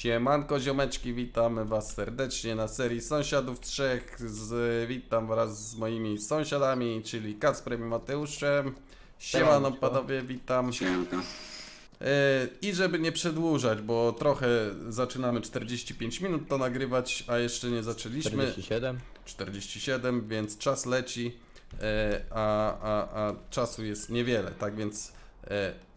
Siemanko ziomeczki, witamy was serdecznie na serii Sąsiadów Trzech z, Witam wraz z moimi sąsiadami, czyli Kacprem i Mateuszem Siemano Siemanko. panowie, witam Siemka. e, I żeby nie przedłużać, bo trochę zaczynamy 45 minut to nagrywać, a jeszcze nie zaczęliśmy 47? 47, więc czas leci, e, a, a, a czasu jest niewiele, tak więc e,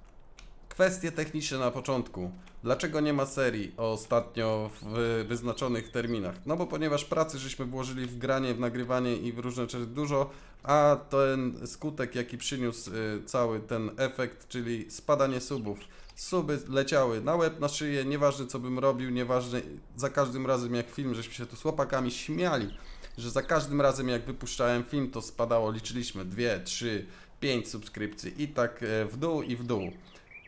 kwestie techniczne na początku. Dlaczego nie ma serii ostatnio w wyznaczonych terminach? No bo ponieważ pracy żeśmy włożyli w granie, w nagrywanie i w różne rzeczy dużo, a ten skutek jaki przyniósł y, cały ten efekt, czyli spadanie subów. Suby leciały na łeb, na szyję, nieważne co bym robił, nieważne za każdym razem jak film, żeśmy się tu z chłopakami śmiali, że za każdym razem jak wypuszczałem film to spadało, liczyliśmy 2, 3, 5 subskrypcji i tak e, w dół i w dół.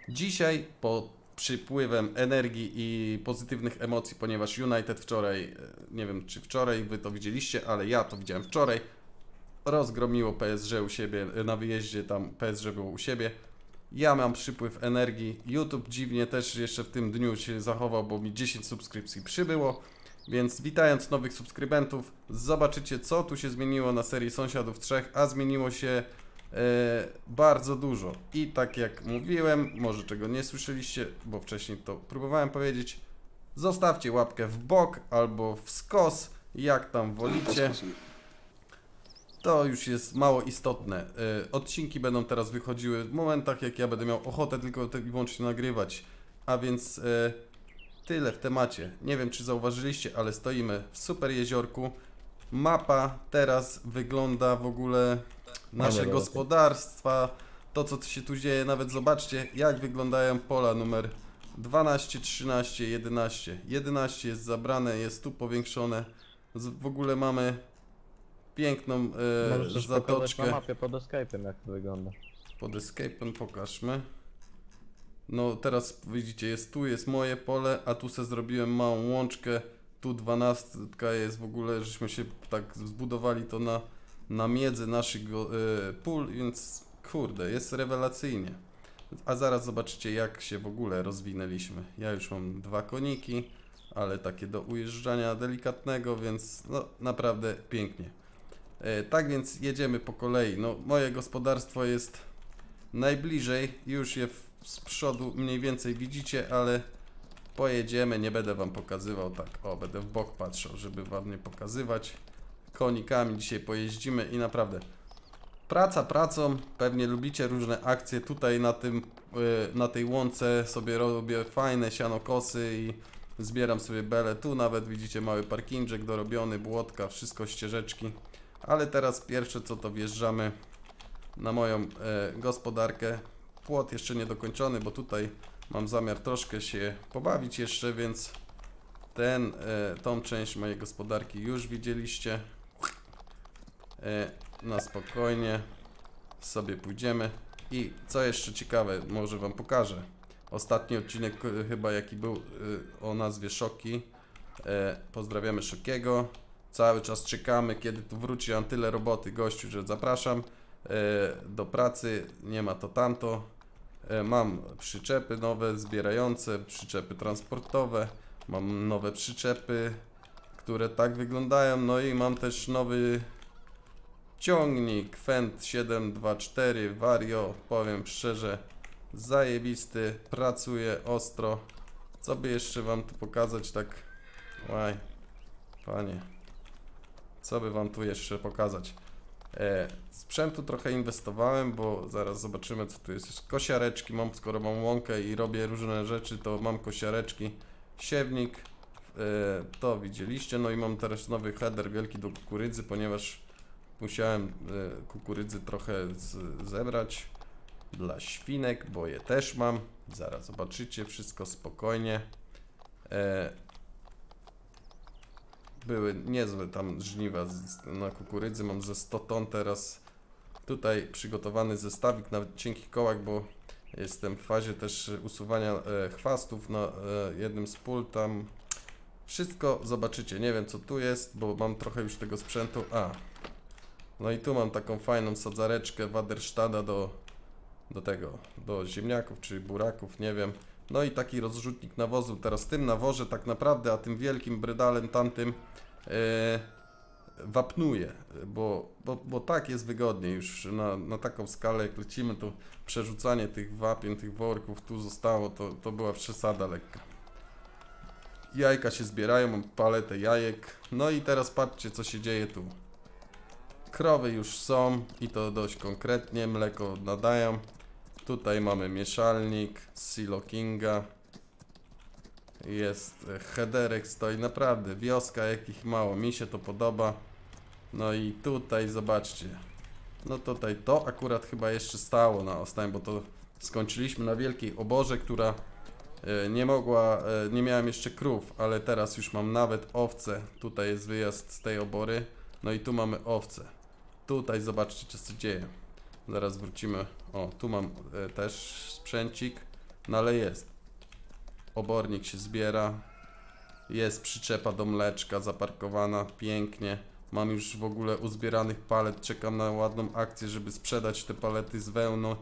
Dzisiaj po przypływem energii i pozytywnych emocji, ponieważ United wczoraj, e, nie wiem czy wczoraj wy to widzieliście, ale ja to widziałem wczoraj, rozgromiło PSG u siebie, e, na wyjeździe tam PSG było u siebie. Ja mam przypływ energii. YouTube dziwnie też jeszcze w tym dniu się zachował, bo mi 10 subskrypcji przybyło. Więc witając nowych subskrybentów, zobaczycie co tu się zmieniło na serii Sąsiadów Trzech, a zmieniło się bardzo dużo. I tak jak mówiłem, może czego nie słyszeliście, bo wcześniej to próbowałem powiedzieć, zostawcie łapkę w bok albo w skos, jak tam wolicie. To już jest mało istotne. Y, Odcinki będą teraz wychodziły w momentach, jak ja będę miał ochotę tylko i wyłącznie nagrywać. A więc y, tyle w temacie. Nie wiem, czy zauważyliście, ale stoimy w super jeziorku. Mapa teraz wygląda w ogóle nasze Mamy gospodarstwa, to co się tu dzieje. Nawet zobaczcie, jak wyglądają pola numer 12, 13, 11. 11 jest zabrane, jest tu powiększone. Z, w ogóle mamy piękną e, Możesz zatoczkę. na mapie pod Escape'em jak to wygląda. Pod escape'em pokażmy. No teraz widzicie, jest tu jest moje pole, a tu se zrobiłem małą łączkę. Tu dwanastka jest w ogóle, żeśmy się tak zbudowali to na, na miedzy naszych e, pól, więc kurde, jest rewelacyjnie. A zaraz zobaczycie jak się w ogóle rozwinęliśmy. Ja już mam dwa koniki, ale takie do ujeżdżania delikatnego, więc no naprawdę pięknie. E, tak więc jedziemy po kolei. No, moje gospodarstwo jest najbliżej, już je z przodu mniej więcej widzicie, ale pojedziemy, nie będę wam pokazywał tak, o, będę w bok patrzał, żeby wam nie pokazywać. Konikami dzisiaj pojeździmy i naprawdę praca pracą, pewnie lubicie różne akcje, tutaj na tym, y, na tej łące sobie robię fajne sianokosy i zbieram sobie bele, tu nawet widzicie mały parkinczek dorobiony, błotka, wszystko ścieżeczki. Ale teraz pierwsze co to wjeżdżamy na moją e, gospodarkę. Płot jeszcze nie dokończony, bo tutaj mam zamiar troszkę się pobawić jeszcze, więc ten, e, tą część mojej gospodarki już widzieliście. E, na spokojnie sobie pójdziemy. I co jeszcze ciekawe, może Wam pokażę. Ostatni odcinek e, chyba jaki był e, o nazwie Szoki. Pozdrawiamy Szokiego. Cały czas czekamy, kiedy tu wróci. Mam tyle roboty, gościu, że zapraszam do pracy. Nie ma to tamto. Mam przyczepy nowe, zbierające, przyczepy transportowe. Mam nowe przyczepy, które tak wyglądają. No i mam też nowy ciągnik Fendt 724 Vario. Powiem szczerze, zajebisty, pracuje ostro. Co by jeszcze wam tu pokazać tak? Łaj, panie. Co by wam tu jeszcze pokazać? E, sprzętu trochę inwestowałem, bo zaraz zobaczymy co tu jest. Kosiareczki mam, skoro mam łąkę i robię różne rzeczy, to mam kosiareczki. Siewnik, e, to widzieliście. No i mam teraz nowy header wielki do kukurydzy, ponieważ musiałem e, kukurydzy trochę zebrać dla świnek, bo je też mam. Zaraz zobaczycie, wszystko spokojnie. E, były niezłe tam żniwa na kukurydzy. Mam ze 100 ton teraz. Tutaj przygotowany zestawik na cienkich kołach, bo jestem w fazie też usuwania e, chwastów na jednym z pól tam. Wszystko zobaczycie. Nie wiem co tu jest, bo mam trochę już tego sprzętu. A. No i tu mam taką fajną sadzareczkę Waderstada do, do tego, do ziemniaków czy buraków, nie wiem. No i taki rozrzutnik nawozu. Teraz tym nawożę tak naprawdę, a tym wielkim brydalem tamtym e, wapnuję, bo, bo, bo tak jest wygodniej już na, na taką skalę jak lecimy, to przerzucanie tych wapien, tych worków tu zostało, to, to była przesada lekka. Jajka się zbierają, mam paletę jajek. No i teraz patrzcie co się dzieje tu. Krowy już są i to dość konkretnie, mleko nadają. Tutaj mamy mieszalnik Silo Kinga. Jest headerek, stoi naprawdę wioska, jakich mało, mi się to podoba. No i tutaj zobaczcie. No tutaj to akurat chyba jeszcze stało na ostatnim, bo to skończyliśmy na wielkiej oborze, która e, nie mogła, e, nie miałem jeszcze krów, ale teraz już mam nawet owce. Tutaj jest wyjazd z tej obory. No i tu mamy owce. Tutaj zobaczcie co się dzieje. Zaraz wrócimy. O, tu mam e, też sprzęcik, no ale jest. Obornik się zbiera. Jest przyczepa do mleczka zaparkowana pięknie. Mam już w ogóle uzbieranych palet. Czekam na ładną akcję, żeby sprzedać te palety z wełną.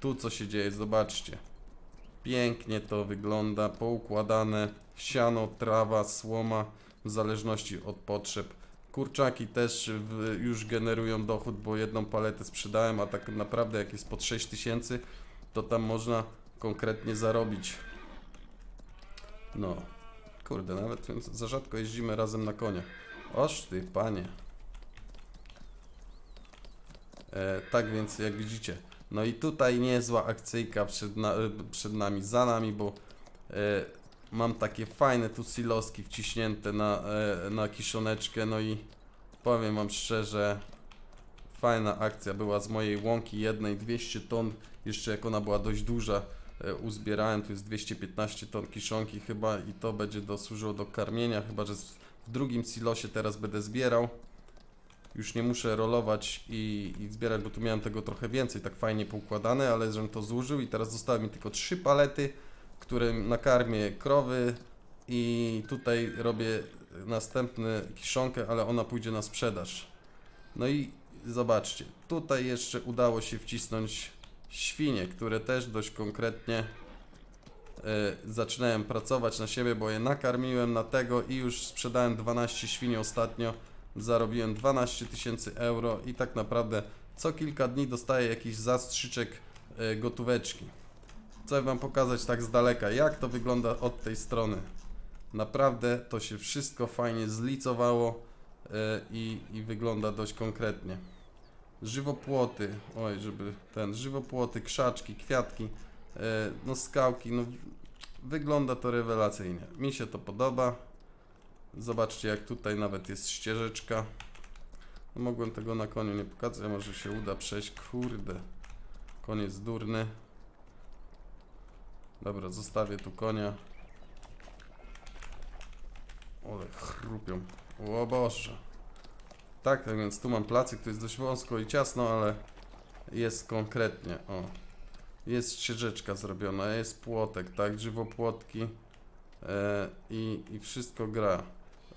Tu co się dzieje, zobaczcie. Pięknie to wygląda, poukładane. Siano, trawa, słoma, w zależności od potrzeb. Kurczaki też już generują dochód, bo jedną paletę sprzedałem, a tak naprawdę jak jest pod 6000, to tam można konkretnie zarobić. No, kurde, nawet za rzadko jeździmy razem na koniach. Oż ty, panie. E, tak więc, jak widzicie, no i tutaj niezła akcyjka przed, na, przed nami, za nami, bo e, mam takie fajne tu siloski wciśnięte na, e, na kiszoneczkę, no i powiem wam szczerze, fajna akcja była z mojej łąki jednej, 200 ton, jeszcze jak ona była dość duża, e, uzbierałem, tu jest 215 ton kiszonki chyba i to będzie dosłużyło do karmienia, chyba że w drugim silosie teraz będę zbierał. Już nie muszę rolować i, i zbierać, bo tu miałem tego trochę więcej, tak fajnie poukładane, ale żebym to zużył i teraz zostały mi tylko trzy palety, którym nakarmię krowy i tutaj robię następny kiszonkę, ale ona pójdzie na sprzedaż. No i zobaczcie, tutaj jeszcze udało się wcisnąć świnie, które też dość konkretnie e, zaczynałem pracować na siebie, bo je nakarmiłem na tego i już sprzedałem 12 świni ostatnio. Zarobiłem 12 tysięcy euro i tak naprawdę co kilka dni dostaję jakiś zastrzyczek e, gotóweczki. Chcę Wam pokazać tak z daleka, jak to wygląda od tej strony. Naprawdę to się wszystko fajnie zlicowało e, i, i wygląda dość konkretnie. Żywopłoty, oj, żeby ten, żywopłoty, krzaczki, kwiatki, e, no skałki, no wygląda to rewelacyjnie. Mi się to podoba. Zobaczcie, jak tutaj nawet jest ścieżeczka. Mogłem tego na koniu nie pokazać, może się uda przejść. Kurde, koniec durny. Dobra, zostawię tu konia. Ole, chrupią. O Boże. Tak, tak więc tu mam placyk, to jest dość wąsko i ciasno, ale jest konkretnie, o. Jest ścieżeczka zrobiona, jest płotek, tak, żywopłotki e, i, i wszystko gra.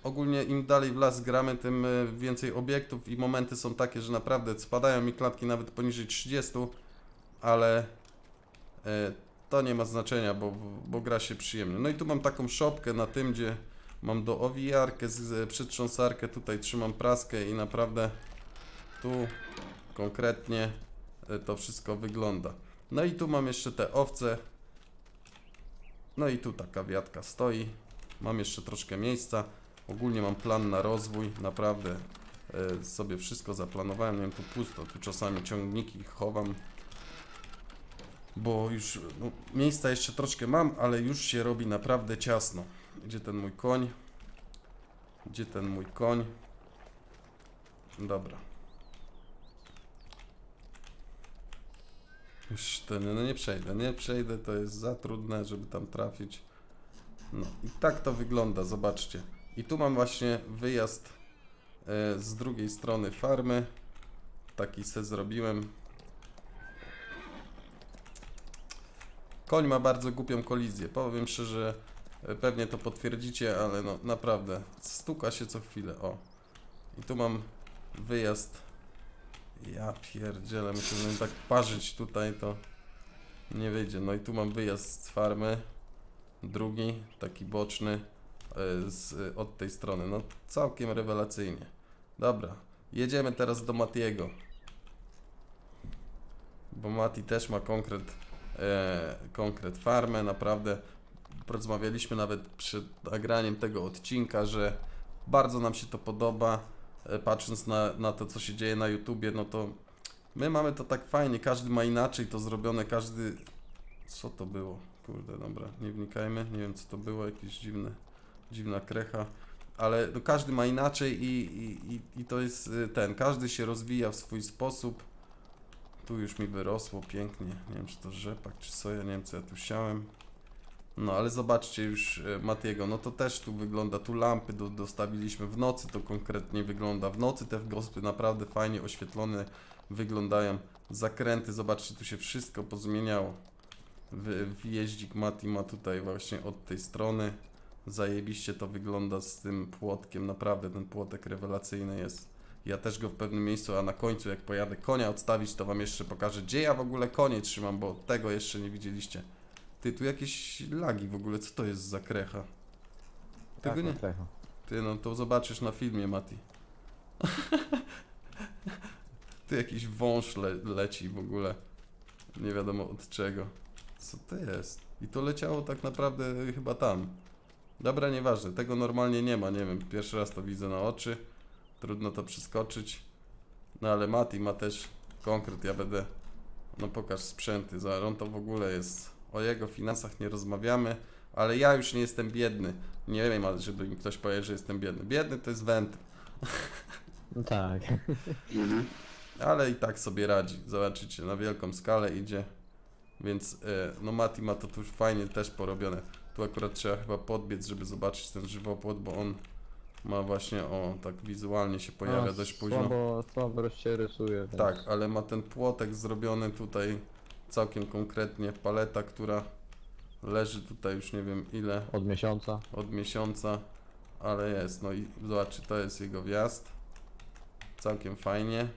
Ogólnie im dalej w las gramy, tym e, więcej obiektów i momenty są takie, że naprawdę spadają mi klatki nawet poniżej 30, ale e, to nie ma znaczenia, bo, bo gra się przyjemnie. No i tu mam taką szopkę na tym, gdzie mam do owijarkę, przytrząsarkę, tutaj trzymam praskę i naprawdę tu konkretnie e, to wszystko wygląda. No i tu mam jeszcze te owce. No i tu taka wiatka stoi. Mam jeszcze troszkę miejsca. Ogólnie mam plan na rozwój, naprawdę e, sobie wszystko zaplanowałem. Nie wiem, tu pusto, tu czasami ciągniki chowam bo już no, miejsca jeszcze troszkę mam, ale już się robi naprawdę ciasno. Gdzie ten mój koń? Gdzie ten mój koń? Dobra. Już ten, no nie przejdę, nie przejdę, to jest za trudne, żeby tam trafić. No i tak to wygląda, zobaczcie. I tu mam właśnie wyjazd e, z drugiej strony farmy. Taki se zrobiłem. Koń ma bardzo głupią kolizję. Powiem szczerze, e, pewnie to potwierdzicie, ale no naprawdę stuka się co chwilę. O. I tu mam wyjazd. Ja pierdzielę, myślę, że tak parzyć tutaj to nie wyjdzie. No i tu mam wyjazd z farmy. drugi, taki boczny e, z, od tej strony. No całkiem rewelacyjnie. Dobra, jedziemy teraz do Matiego. Bo Mati też ma konkret, e, konkret farmę, naprawdę porozmawialiśmy nawet przed nagraniem tego odcinka, że bardzo nam się to podoba. E, patrząc na, na to, co się dzieje na YouTubie, no to my mamy to tak fajnie, każdy ma inaczej to zrobione, każdy... Co to było? Kurde, dobra, nie wnikajmy, nie wiem co to było, jakieś dziwne, dziwna krecha, ale no, każdy ma inaczej i, i, i, to jest y, ten, każdy się rozwija w swój sposób. Tu już mi wyrosło pięknie, nie wiem czy to rzepak czy soja, nie wiem co ja tu siałem. No ale zobaczcie już y, Matiego, no to też tu wygląda, tu lampy do, dostawiliśmy w nocy, to konkretnie wygląda. W nocy te gospy naprawdę fajnie oświetlone wyglądają. Zakręty, zobaczcie, tu się wszystko pozmieniało. Wy- Wjeździk Mati ma tutaj właśnie od tej strony. Zajebiście to wygląda z tym płotkiem, naprawdę ten płotek rewelacyjny jest. Ja też go w pewnym miejscu, a na końcu jak pojadę konia odstawić, to wam jeszcze pokażę, gdzie ja w ogóle konie trzymam, bo tego jeszcze nie widzieliście. Ty, tu jakieś lagi w ogóle, co to jest za krecha? Tego Tak, nie... tak, tak. Ty, no to zobaczysz na filmie, Mati. Ty, jakiś wąż le leci w ogóle. Nie wiadomo od czego. Co to jest? I to leciało tak naprawdę chyba tam. Dobra, nieważne. Tego normalnie nie ma, nie wiem. Pierwszy raz to widzę na oczy. Trudno to przeskoczyć. No ale Mati ma też konkret. Ja będę... No pokaż sprzęty. Za on to w ogóle jest... O jego finansach nie rozmawiamy. Ale ja już nie jestem biedny. Nie wiem, ale żeby mi ktoś powiedział, że jestem biedny. Biedny to jest wenty. No tak. Ale i tak sobie radzi. Zobaczycie, na wielką skalę idzie. Więc e, no Mati ma to tu fajnie też porobione. Tu akurat trzeba chyba podbiec, żeby zobaczyć ten żywopłot, bo on ma właśnie, o, tak wizualnie się pojawia No, dość późno. Słabo, słabo się rysuje. Więc... Tak, ale ma ten płotek zrobiony tutaj całkiem konkretnie. Paleta, która leży tutaj już nie wiem ile, Od miesiąca. od miesiąca, ale jest. No i zobaczcie, to jest jego wjazd. Całkiem fajnie.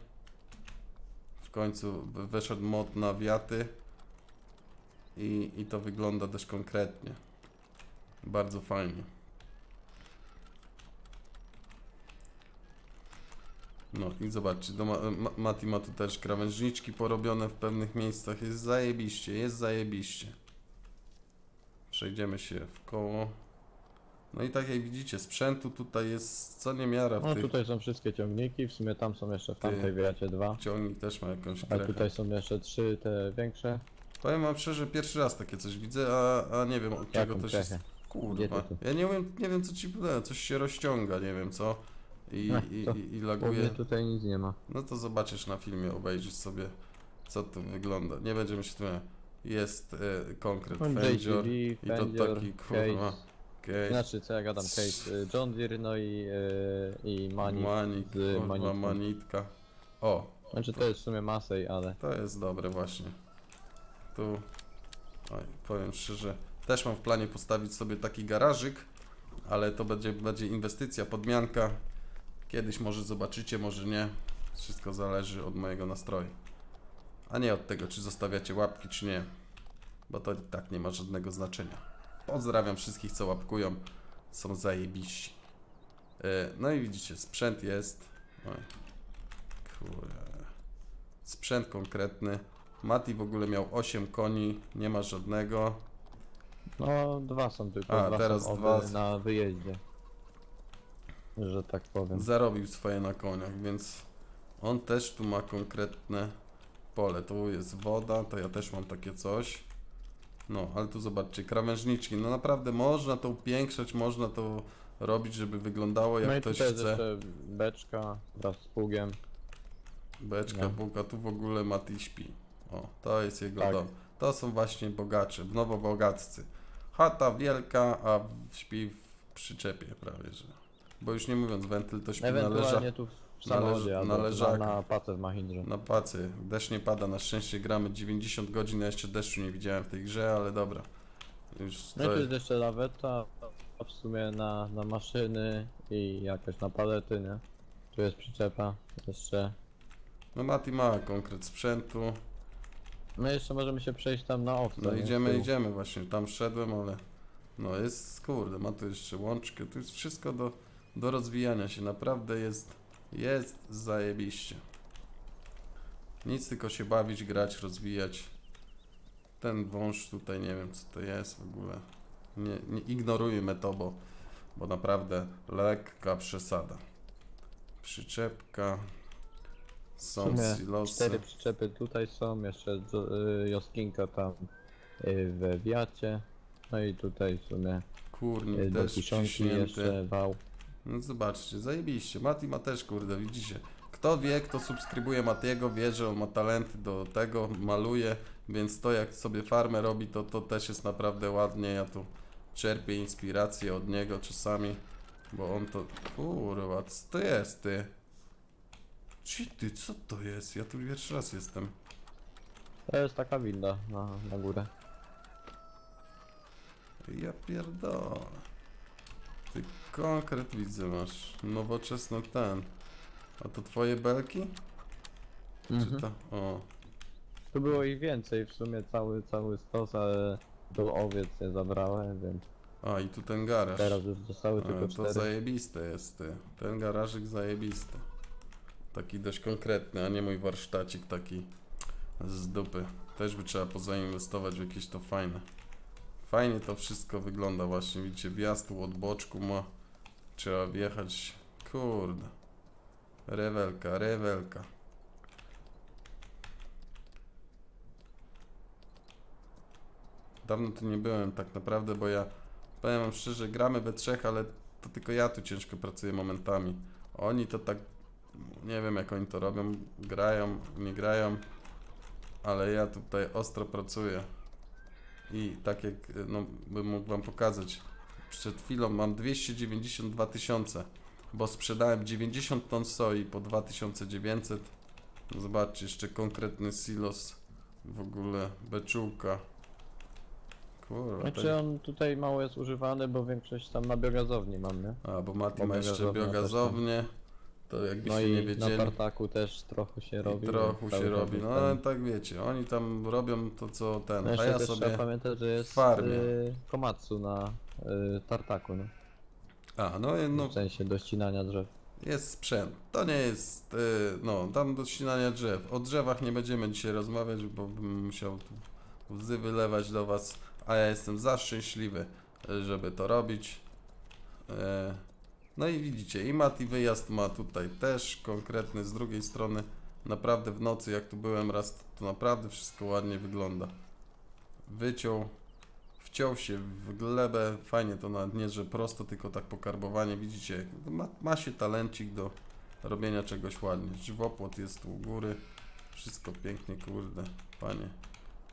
W końcu w- weszedł mod na wiaty i, i to wygląda dość konkretnie. Bardzo fajnie. No i zobaczcie, do ma, ma, Mati ma tu też krawężniczki porobione w pewnych miejscach. Jest zajebiście, jest zajebiście. Przejdziemy się w koło. No i tak jak widzicie, sprzętu tutaj jest co niemiara w No tych. tutaj są wszystkie ciągniki, w sumie tam są jeszcze w tamtej wiacie dwa. Ciągnik też ma jakąś A krechę. tutaj są jeszcze trzy te większe. Powiem wam szczerze, pierwszy raz takie coś widzę, a, a nie wiem od czego Jaką to się... Kurwa, ja nie wiem, nie wiem co ci coś się rozciąga, nie wiem co. I, No, i, to i, i mnie tutaj nic nie ma. No to zobaczysz na filmie, obejrzysz sobie co tu wygląda. Nie będziemy się tu... Jest e, konkret Fendior i to taki kurwa... Case. Znaczy co ja gadam, Case, y, John Deere, no i, y, i Mani. Manik, z kurwa, manitką. manitka. O, Znaczy to jest w sumie Masej, ale To jest dobre właśnie. Tu, oj, powiem szczerze, też mam w planie postawić sobie taki garażyk, ale to będzie, będzie inwestycja, podmianka. Kiedyś może zobaczycie, może nie. Wszystko zależy od mojego nastroju. A nie od tego, czy zostawiacie łapki, czy nie. Bo to i tak nie ma żadnego znaczenia. Pozdrawiam wszystkich, co łapkują. Są zajebiści. E, No i widzicie, sprzęt jest. Oj. Kurde. Sprzęt konkretny. Mati w ogóle miał 8 koni, nie ma żadnego. no dwa są tylko, A, dwa teraz dwa. na wyjeździe. Że tak powiem. Zarobił swoje na koniach, więc on też tu ma konkretne pole. Tu jest woda, to ja też mam takie coś. No, ale tu zobaczcie, krawężniczki. No naprawdę można to upiększać, można to robić, żeby wyglądało jak no i ktoś tutaj chce. jeszcze beczka wraz z pługiem. Beczka, No. bułka, tu w ogóle Mati śpi. O, to jest jego Tak. dom. To są właśnie bogacze, nowobogaccy. Chata wielka, a śpi w przyczepie prawie, że. Bo już nie mówiąc wentyl, to śpi Ewentualnie tu w na samochodzie leż- na na, na w Mahindrze. na pacy. Deszcz nie pada, na szczęście gramy 90 godzin, ja jeszcze deszczu nie widziałem w tej grze, ale dobra. Już No i tu jest jeszcze laweta, a w sumie na, na maszyny i jakaś na palety, nie? Tu jest przyczepa jeszcze. No Mati ma konkret sprzętu. I jeszcze możemy się przejść tam na owce. No idziemy, idziemy właśnie. Tam szedłem, ale No jest, kurde, ma tu jeszcze łączkę, tu jest wszystko do, do rozwijania się, naprawdę jest, jest zajebiście. Nic tylko się bawić, grać, rozwijać. Ten wąż tutaj, nie wiem co to jest w ogóle. Nie, nie ignorujmy to, bo, bo naprawdę lekka przesada. Przyczepka. Są silosy. Cztery przyczepy tutaj są, jeszcze y, Joskinka tam y, we wiacie. No i tutaj w sumie y, Kurnik do też kiszonki wciśnięty. jeszcze wał. No zobaczcie, zajebiście. Mati ma też, kurde, widzicie. Kto wie, kto subskrybuje Matiego, wie, że on ma talenty do tego, maluje, więc to jak sobie farmę robi, to, to też jest naprawdę ładnie. Ja tu czerpię inspirację od niego czasami, bo on to... Kurwa, co to jest, ty? Ci ty, co to jest? Ja tu pierwszy raz jestem. To jest taka winda na, na górę. Ja pierdolę. Konkret widzę masz. Nowoczesny ten. A to twoje belki? Czy Mhm. to? O. Tu było ich więcej, w sumie cały, cały stos, ale do owiec je zabrałem, więc A i tu ten garaż. teraz już zostały tylko A, to cztery. zajebiste jest ty. Ten garażyk zajebisty. Taki dość konkretny, a nie mój warsztacik taki z dupy. Też by trzeba pozainwestować w jakieś to fajne. Fajnie to wszystko wygląda właśnie. Widzicie, wjazd tu od boczku ma. Trzeba wjechać. Kurde. Rewelka, rewelka. Dawno tu nie byłem tak naprawdę, bo ja powiem wam szczerze, gramy we trzech, ale to tylko ja tu ciężko pracuję momentami. Oni to tak, nie wiem jak oni to robią, grają, nie grają, ale ja tutaj ostro pracuję. I tak jak, no, bym mógł wam pokazać, przed chwilą mam 292 tysiące, bo sprzedałem 90 ton soi po 2900. Zobaczcie, jeszcze konkretny silos, w ogóle beczułka. Kurwa, Znaczy tak- on tutaj mało jest używany, bo większość tam na biogazowni mam, nie? A, bo Mati ma jeszcze biogazownię, to jakbyście No nie i wiedzieli, na tartaku też trochę się i robi. trochę więc się robi. No ale tak wiecie, oni tam robią to co ten, No a ja sobie... trzeba pamiętać, że jest farmię. y, komatsu na y, tartaku, no. A, no, i- no W sensie do ścinania drzew. jest sprzęt, to nie jest, y, no tam do ścinania drzew. O drzewach nie będziemy dzisiaj rozmawiać, bo bym musiał tu łzy wylewać do was, a ja jestem za szczęśliwy, y, żeby to robić. E, No i widzicie, i Mati wyjazd ma tutaj też konkretny z drugiej strony. Naprawdę w nocy, jak tu byłem raz, to naprawdę wszystko ładnie wygląda. Wyciął, wciął się w glebę, fajnie to nawet nie, że prosto, tylko tak pokarbowanie, widzicie, ma, ma się talencik do robienia czegoś ładnie. Żywopłot jest u góry, wszystko pięknie, kurde, panie.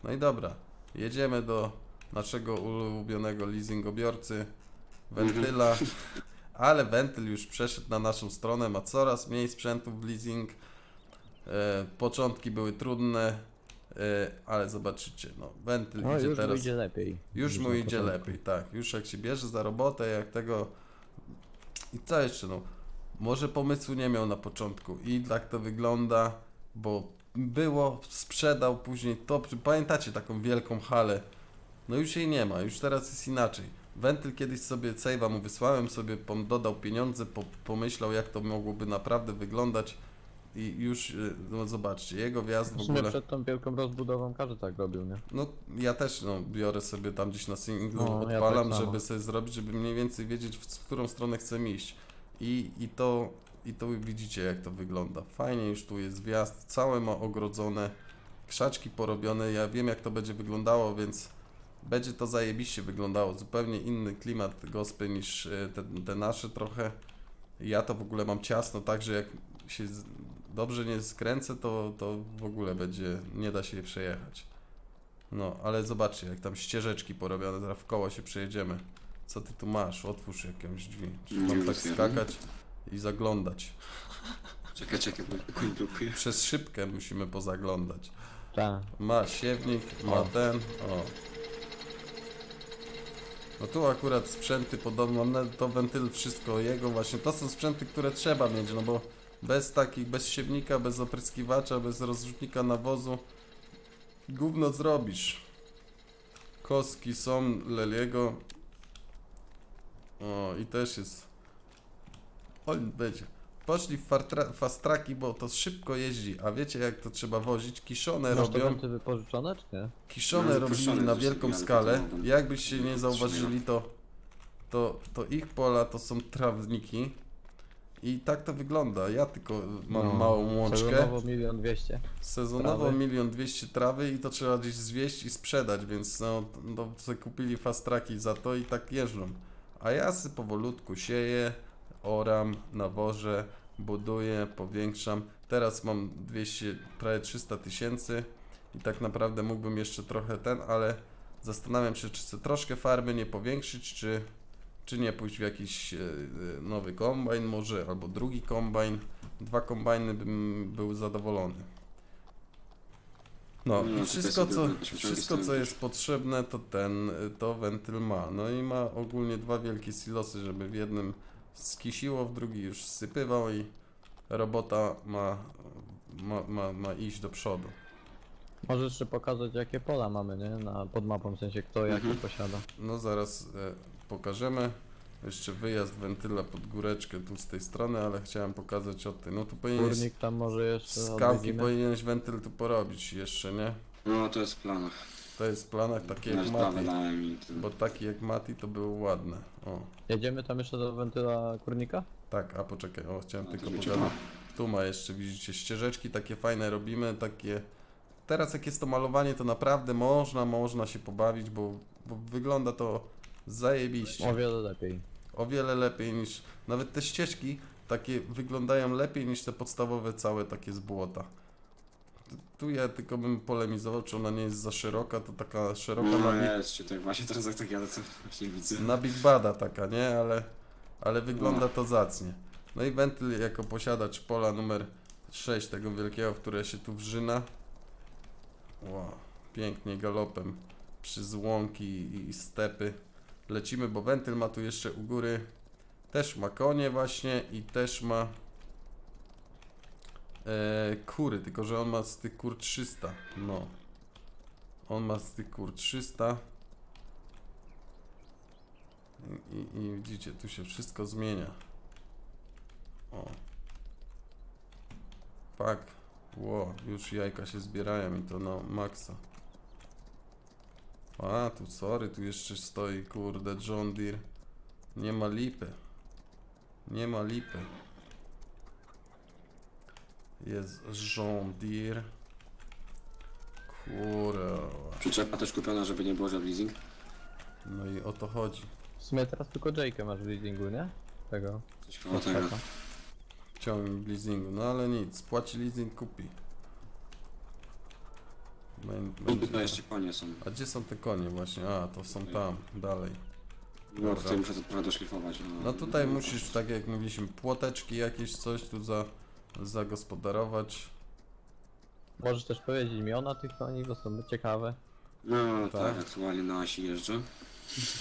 No i dobra, jedziemy do naszego ulubionego leasingobiorcy, wentyla, ale wentyl już przeszedł na naszą stronę, ma coraz mniej sprzętów w leasing. E, początki były trudne, e, ale zobaczycie, no, wentyl No idzie już teraz. mu idzie lepiej. Już mu idzie początku. lepiej, tak. Już jak się bierze za robotę, jak tego. I co jeszcze, no? Może pomysłu nie miał na początku i tak to wygląda, bo było, sprzedał później to. Pamiętacie taką wielką halę? No już jej nie ma, już teraz jest inaczej. Wentyl kiedyś sobie save'a mu wysłałem, sobie dodał pieniądze, po, pomyślał jak to mogłoby naprawdę wyglądać i już, y, no zobaczcie, jego wjazd w ogóle... przed tą wielką rozbudową każdy tak robił, nie? No ja też no, biorę sobie tam gdzieś na singlu, No, ja odpalam, tak samo. żeby sobie zrobić, żeby mniej więcej wiedzieć w, w którą stronę chcę iść. I, i to i to widzicie jak to wygląda. Fajnie już tu jest wjazd, całe ma ogrodzone, krzaczki porobione, ja wiem jak to będzie wyglądało, więc będzie to zajebiście wyglądało. Zupełnie inny klimat gospy niż e, te, te nasze trochę. Ja to w ogóle mam ciasno, tak że jak się dobrze nie skręcę, to, to w ogóle będzie, nie da się je przejechać. No, ale zobaczcie, jak tam ścieżeczki porobione, zaraz w koło się przejedziemy. Co ty tu masz? Otwórz jakieś drzwi. Czy mam tak skakać i zaglądać? Czekaj, czekaj, bo. Przez szybkę musimy pozaglądać. Tak. Ma siewnik, ma ten, o. No tu akurat sprzęty podobno, no to wentyl, wszystko jego właśnie. To są sprzęty, które trzeba mieć, no bo bez takich, bez siewnika, bez opryskiwacza, bez rozrzutnika nawozu gówno zrobisz. Kostki są Leliego, i też jest. On będzie. Poszli w fast tracki, bo to szybko jeździ. A wiecie jak to trzeba wozić? Kiszone Masz to robią. wenty wypożyczone, czy nie? Kiszone No, robili na wielką skalę. Jakbyście nie zauważyli, to, to, to ich pola to są trawniki. I tak to wygląda. Ja tylko mam No, małą łączkę. Sezonowo milion dwieście. Sezonowo milion dwieście trawy i to trzeba gdzieś zwieść i sprzedać, więc no, no sobie kupili fast tracki za to i tak jeżdżą. A ja sobie powolutku sieję, oram, nawożę, buduję, powiększam. Teraz mam 200, prawie 300 tysięcy i tak naprawdę mógłbym jeszcze trochę ten, ale zastanawiam się, czy chcę troszkę farmy nie powiększyć, czy, czy nie pójść w jakiś e, e, nowy kombajn może, albo drugi kombajn. Dwa kombajny bym był zadowolony. No No, i wszystko co, wszystko co jest potrzebne to ten, y, to wentyl ma. No i ma ogólnie dwa wielkie silosy, żeby w jednym skisiło, w drugi już sypywał i robota ma, ma, ma, ma iść do przodu. Możesz jeszcze pokazać jakie pola mamy, nie? Na, pod mapą, w sensie kto jakie Mhm. posiada. No zaraz e, pokażemy. Jeszcze wyjazd wentyla pod góreczkę tu z tej strony, ale chciałem pokazać o tym. No tu powinieneś Górnik tam może jeszcze skałki powinieneś wentyl tu porobić jeszcze, nie? No to jest w planach. To jest w planach takie jak Nasz prawe Mati. dałem i tyle. Bo taki jak Mati to były ładne. O, Jedziemy tam jeszcze do wentyla kurnika? tak, a poczekaj, o chciałem No, tylko to wiecie, Tu ma jeszcze, widzicie, ścieżeczki takie fajne robimy, takie... Teraz jak jest to malowanie, to naprawdę można, można się pobawić, bo, bo wygląda to zajebiście. O wiele lepiej. O wiele lepiej niż... Nawet te ścieżki takie wyglądają lepiej niż te podstawowe całe takie z błota. Tu- ja tylko bym polemizował, czy ona nie jest za szeroka, to taka szeroka No na, jest, czy tak właśnie teraz jak tak jadę, to właśnie widzę. na Big Bada taka, nie? Ale, ale wygląda to zacnie. No i wentyl jako posiadacz pola numer 6 tego wielkiego, które się tu wrzyna. Wow, pięknie galopem przez łąki i- i stepy. Lecimy, bo wentyl ma tu jeszcze u góry też ma konie właśnie i też ma e, kury, tylko że on ma z tych kur 300. No. On ma z tych kur 300. I, i, I widzicie, tu się wszystko zmienia. O. Pak. Ło, już jajka się zbierają i to na maksa. A, tu sorry, tu jeszcze stoi, kurde, John Deere. Nie ma lipy. Nie ma lipy. Jest John Deere. Kurwa. Przyczepa też kupiona, żeby nie było, że w leasing. No i o to chodzi. W sumie teraz tylko Jake'a masz w leasingu, nie? Tego. Coś koło tego. Taka. Ciągnik leasingu, no ale nic, płaci leasing, kupi. Bę- Będzie. to jeszcze konie są. A gdzie są te konie właśnie? A, to są tam, dalej. No Dobra. tutaj muszę to trochę doszlifować. No tutaj musisz, tak jak mówiliśmy, płoteczki jakieś, coś tu za, zagospodarować. Możesz też powiedzieć imiona tych koni, bo są ciekawe. No Tak. tak, aktualnie na osi jeżdżę.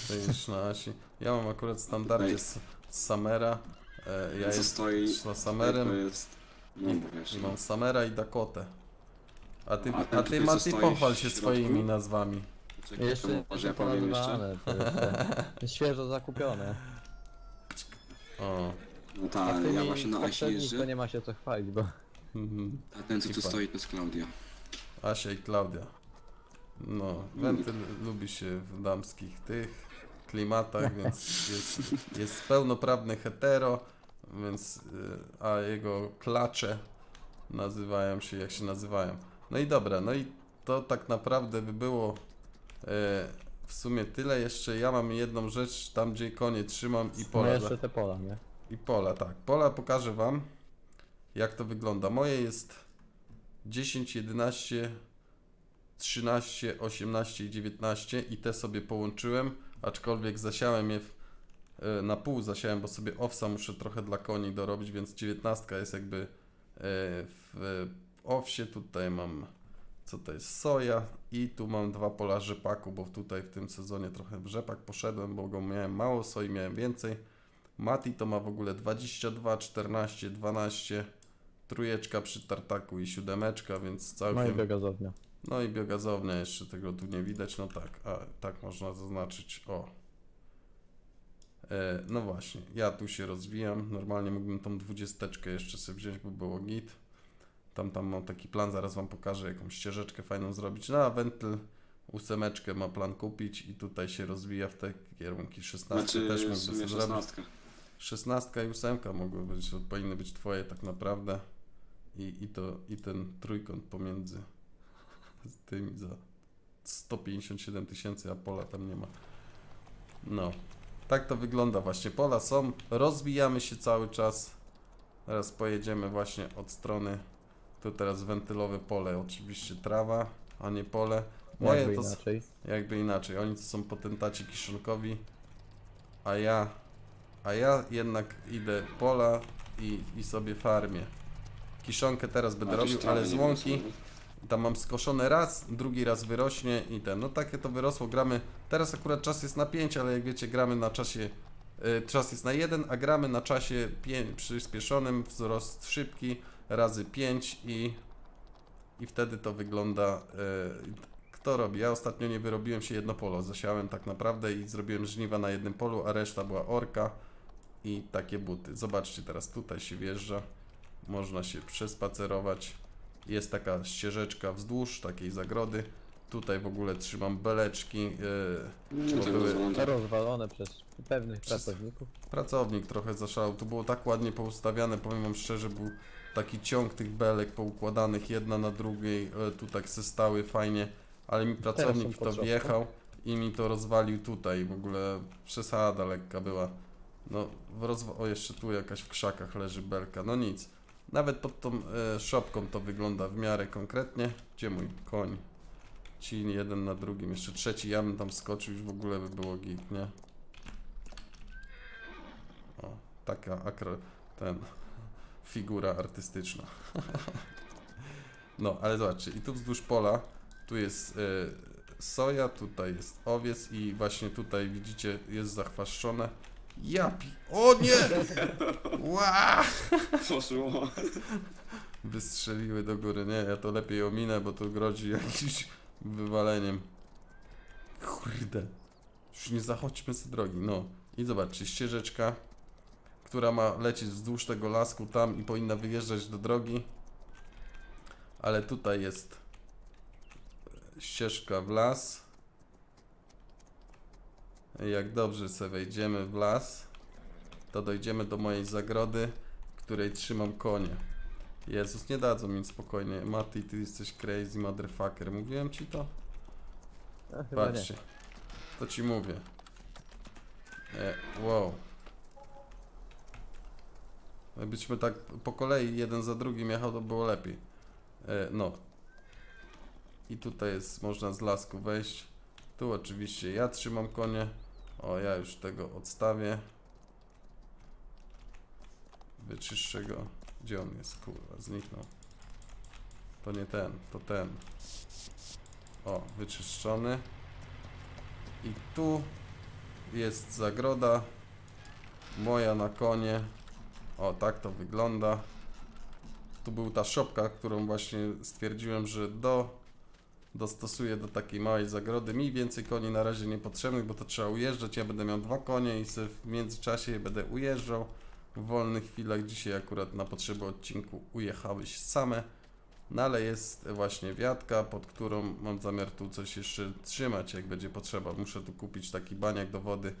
Stoisz na Asi. Ja mam akurat w standardzie Samera. E, ja Co jest, stoi, z to Samerem jest... No bo wiesz, i no. mam Samera i Dakotę. A ty, A a ty tutaj, co Mati, stoi pochwal się środku? swoimi nazwami. Czekaj, Jeszcze to nie może ja to powiem jeszcze. to jest, e, świeżo zakupione. O. No A tak, ja właśnie na osi poprzednich to jeżdżę. nie ma się co chwalić, bo mhm. A ten co tu stoi to jest Klaudia. Asia i Klaudia. No, Wentyl lubi się w damskich tych klimatach, więc jest, jest pełnoprawny hetero, więc y, a jego klacze nazywają się jak się nazywają. No i dobra, no i to tak naprawdę by było e, w sumie tyle. Jeszcze ja mam jedną rzecz tam, gdzie konie trzymam i no jeszcze te pola, nie? I pola, tak. Pola pokażę Wam, jak to wygląda. Moje jest 10, 11, 13, 18 i 19 i te sobie połączyłem, aczkolwiek zasiałem je w, e, na pół zasiałem, bo sobie owsa muszę trochę dla koni dorobić, więc 19 jest jakby e, w owsie. Tutaj mam, co to jest, soja i tu mam dwa pola rzepaku, bo tutaj w tym sezonie trochę w rzepak poszedłem, bo go miałem mało, soi miałem więcej. Mati to ma w ogóle 22, 14, 12, trójeczka przy tartaku i siódemeczka, więc No i całkiem... biogazownia. No i biogazownia jeszcze tego tu nie widać, no tak, a tak można zaznaczyć, o. E, no właśnie, ja tu się rozwijam. Normalnie mógłbym tą dwudziesteczkę jeszcze sobie wziąć, bo było git. Tam, tam mam taki plan, zaraz wam pokażę jakąś ścieżeczkę fajną zrobić. No a wentyl ósemeczkę ma plan kupić i tutaj się rozwija w te kierunki. 16 Znaczy też mógłby sobie zrobić. Szesnastka. 16 i 8 mogły być, powinny być twoje tak naprawdę. I, i, to, I ten trójkąt pomiędzy tymi za 157 tysięcy, a pola tam nie ma. No, tak to wygląda właśnie. Pola są, rozwijamy się cały czas. Teraz pojedziemy właśnie od strony. Tu teraz wentylowe pole, oczywiście trawa, a nie pole. Moje Jakby to, inaczej. jakby inaczej. Oni to są potentaci kiszonkowi, a ja, a ja jednak idę pola i, i sobie farmię. Kiszonkę teraz będę robił, ale z łąki tam mam skoszone raz, drugi raz wyrośnie i ten. No takie to wyrosło. Gramy. Teraz akurat czas jest na 5, ale jak wiecie, gramy na czasie. y, czas jest na 1, a gramy na czasie przyspieszonym, wzrost szybki razy 5 i, i wtedy to wygląda. y, kto robi? Ja ostatnio nie wyrobiłem się jedno polo. Zasiałem tak naprawdę i zrobiłem żniwa na jednym polu, a reszta była orka i takie buty. Zobaczcie, teraz tutaj się wjeżdża. Można się przespacerować. Jest taka ścieżeczka wzdłuż takiej zagrody. Tutaj w ogóle trzymam beleczki. Yy, No to były- rozwalone. To rozwalone przez pewnych Przez- pracowników. pracownik trochę zaszalał. Tu było tak ładnie poustawiane, powiem wam szczerze, był taki ciąg tych belek poukładanych jedna na drugiej. Yy, tu tak se stały fajnie, ale mi pracownik w to wjechał i mi to rozwalił tutaj. W ogóle przesada lekka była. No, w rozwa- o jeszcze tu jakaś w krzakach leży belka. No nic. Nawet pod tą e, szopką to wygląda w miarę konkretnie. Gdzie mój koń? Ci jeden na drugim, jeszcze trzeci, ja bym tam skoczył, już w ogóle by było git, nie? O, taka akro... ten... figura artystyczna. no, ale zobaczcie, i tu wzdłuż pola, tu jest e, soja, tutaj jest owiec i właśnie tutaj widzicie, jest zachwaszczone. Ja pi... O nie! Ła! Poszło. Wystrzeliły do góry. Nie, ja to lepiej ominę, bo to grozi jakimś wywaleniem. Kurde. Już nie zachodźmy z drogi. No. I zobaczcie, ścieżeczka, która ma lecieć wzdłuż tego lasku tam i powinna wyjeżdżać do drogi. Ale tutaj jest ścieżka w las. Jak dobrze sobie wejdziemy w las, to dojdziemy do mojej zagrody, w której trzymam konie. Jezus, nie dadzą mi spokojnie. Mati, ty jesteś crazy motherfucker. Mówiłem ci to? Nie. Patrzcie. To ci mówię. E, wow. Jakbyśmy tak po kolei jeden za drugim jechał, to było lepiej. E, no. I tutaj jest, można z lasku wejść. Tu oczywiście ja trzymam konie. O, ja już tego odstawię. Wyczyszczę go. Gdzie on jest? Kurwa, zniknął. To nie ten, to ten. O, wyczyszczony. I tu jest zagroda. Moja na konie. O, tak to wygląda. Tu był ta szopka, którą właśnie stwierdziłem, że do dostosuję do takiej małej zagrody. Mi więcej koni na razie niepotrzebnych, bo to trzeba ujeżdżać. Ja będę miał dwa konie i w międzyczasie będę ujeżdżał w wolnych chwilach. Dzisiaj akurat na potrzeby odcinku ujechałeś same. No ale jest właśnie wiatka, pod którą mam zamiar tu coś jeszcze trzymać, jak będzie potrzeba. Muszę tu kupić taki baniak do wody,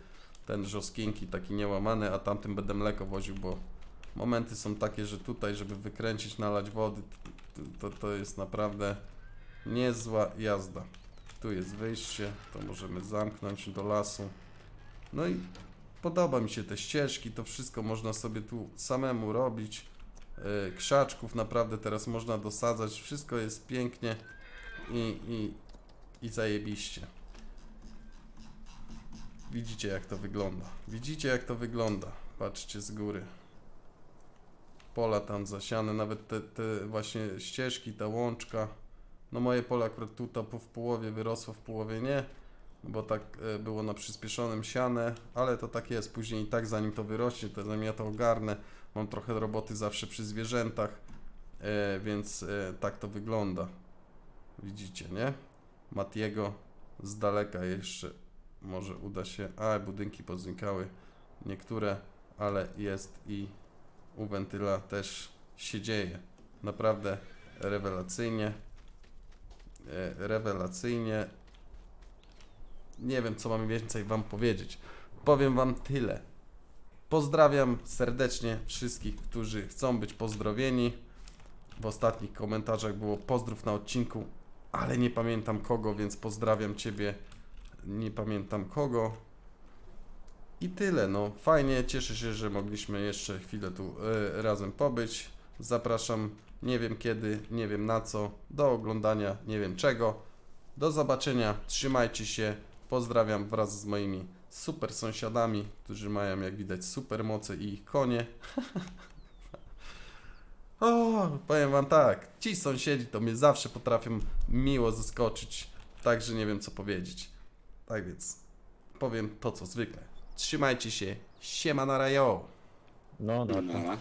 ten żoskinki, taki niełamany, a tamtym będę mleko woził, bo momenty są takie, że tutaj, żeby wykręcić, nalać wody, to, to jest naprawdę niezła jazda. Tu jest wyjście, to możemy zamknąć do lasu. No i podoba mi się te ścieżki, to wszystko można sobie tu samemu robić. Yy, krzaczków naprawdę teraz można dosadzać, wszystko jest pięknie i, i, i zajebiście. Widzicie jak to wygląda. Widzicie jak to wygląda. Patrzcie z góry. Pola tam zasiane, nawet te, te właśnie ścieżki, ta łączka. No moje pole akurat tu to w połowie wyrosło, w połowie nie, bo tak e, było na przyspieszonym siane, ale to tak jest. Później i tak zanim to wyrośnie, to zanim ja to ogarnę, mam trochę roboty zawsze przy zwierzętach, e, więc e, tak to wygląda. Widzicie, nie? Matiego z daleka jeszcze może uda się. A, budynki poznikały. niektóre, ale jest i u wentyla też się dzieje. Naprawdę rewelacyjnie. E, Rewelacyjnie. Nie wiem, co mam więcej Wam powiedzieć. Powiem Wam tyle. Pozdrawiam serdecznie wszystkich, którzy chcą być pozdrowieni. W ostatnich komentarzach było pozdrów na odcinku, ale nie pamiętam kogo, więc pozdrawiam Ciebie. Nie pamiętam kogo. I tyle, no fajnie, cieszę się, że mogliśmy jeszcze chwilę tu e, razem pobyć. Zapraszam, nie wiem kiedy, nie wiem na co, do oglądania, nie wiem czego. Do zobaczenia, trzymajcie się, pozdrawiam wraz z moimi super sąsiadami, którzy mają jak widać super moce i ich konie. o, powiem wam tak, ci sąsiedzi to mnie zawsze potrafią miło zaskoczyć, także nie wiem co powiedzieć. Tak więc powiem to co zwykle. Trzymajcie się, siema na rajo. No, no. Nara.